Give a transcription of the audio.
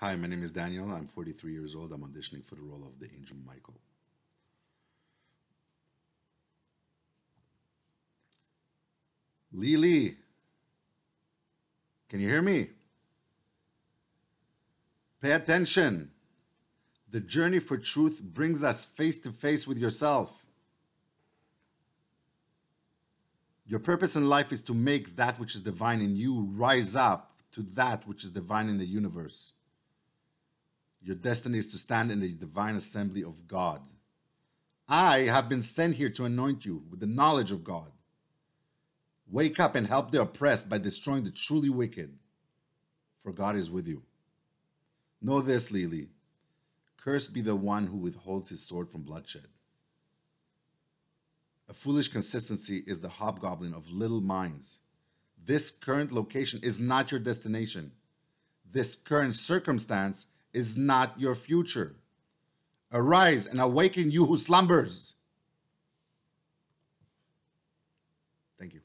Hi, my name is Daniel. I'm 43 years old. I'm auditioning for the role of the Angel Michael. Lily, can you hear me? Pay attention. The journey for truth brings us face to face with yourself. Your purpose in life is to make that which is divine in you rise up to that which is divine in the universe. Your destiny is to stand in the divine assembly of God. I have been sent here to anoint you with the knowledge of God. Wake up and help the oppressed by destroying the truly wicked, for God is with you. Know this, Lily. Cursed be the one who withholds his sword from bloodshed. A foolish consistency is the hobgoblin of little minds. This current location is not your destination. This current circumstance is not your future. Arise and awaken you who slumbers. Thank you.